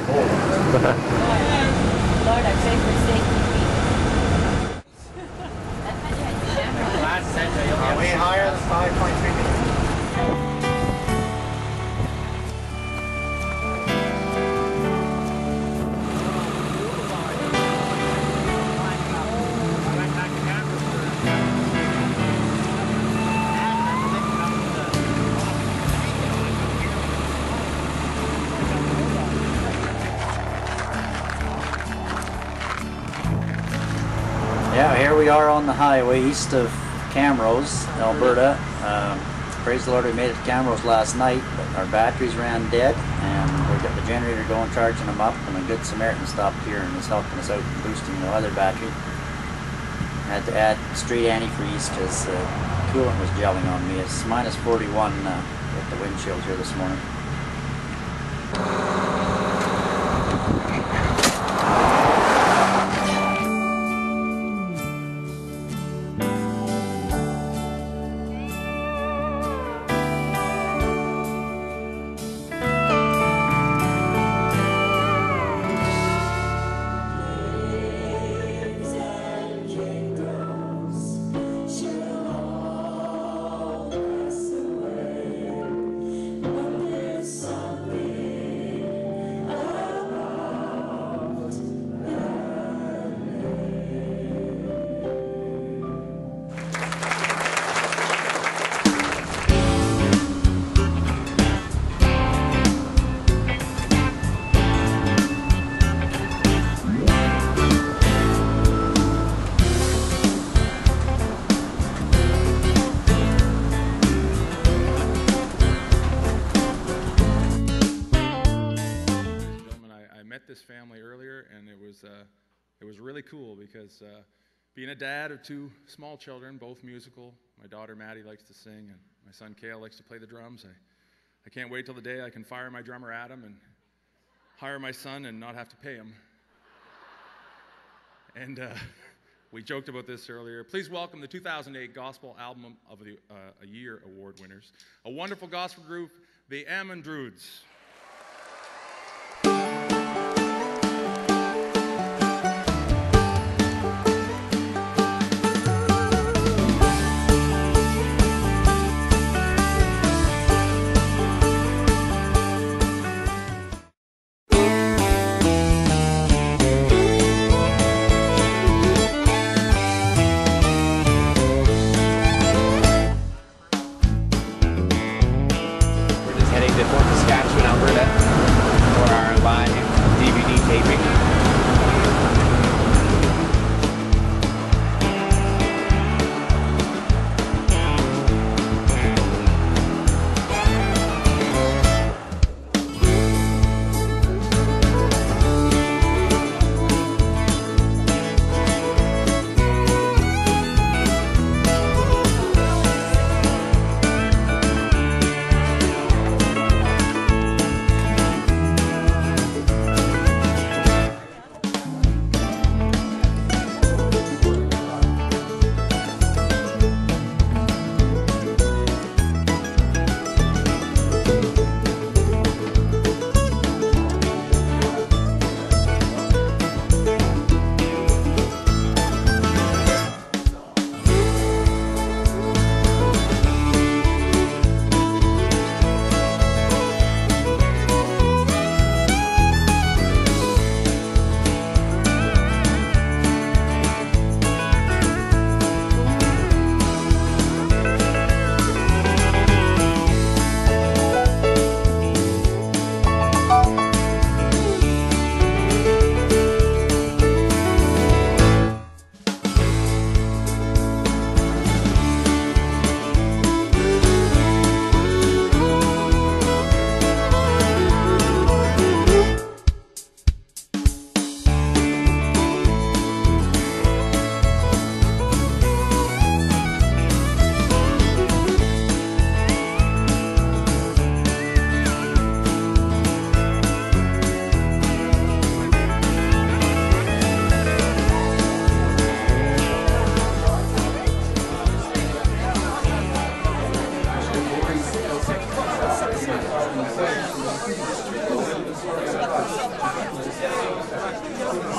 Cold. here we are on the highway east of Camrose, Alberta. Um, praise the Lord, we made it to Camrose last night, but our batteries ran dead, and we got the generator going, charging them up, and a good Samaritan stopped here and is helping us out in boosting the other battery. Had to add straight antifreeze because uh, coolant was gelling on me. It's minus 41 uh, with the wind chills here this morning. Uh, it was really cool because uh, being a dad of two small children, both musical. My daughter Maddie likes to sing, and my son Kale likes to play the drums. I I can't wait till the day I can fire my drummer Adam and hire my son and not have to pay him. And uh, we joked about this earlier. Please welcome the 2008 Gospel Album of the uh, Year award winners, a wonderful gospel group, the Amundruds. back Alberta for our live DVD taping.